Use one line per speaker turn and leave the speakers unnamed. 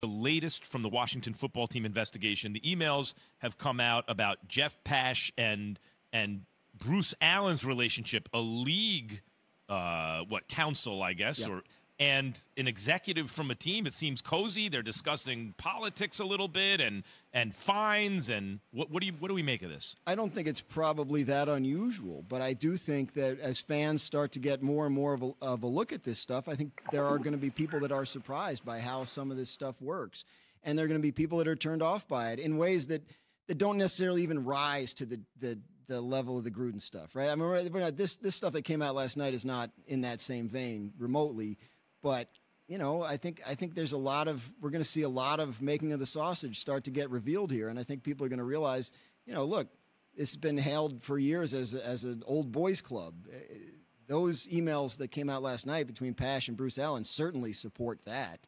the latest from the Washington football team investigation. The emails have come out about Jeff Pash and and Bruce Allen's relationship, a league, uh, what counsel, I guess,
Yep.
or and an executive from a team. It seems cozy. They're discussing politics a little bit and and fines and what what do you what do we make of this?
I don't think it's probably that unusual, but I do think that as fans start to get more and more of a, of a look at this stuff, I think there are going to be people that are surprised by how some of this stuff works, and there are going to be people that are turned off by it in ways that that don't necessarily even rise to the the, the level of the Gruden stuff, right? I mean, this this stuff that came out last night is not in that same vein remotely, but you know, I think I think there's a lot of we're going to see a lot of making of the sausage start to get revealed here, and I think people are going to realize, you know, look, it's been hailed for years as as an old boys club. Eh, Those emails that came out last night between Pash and Bruce Allen certainly support that.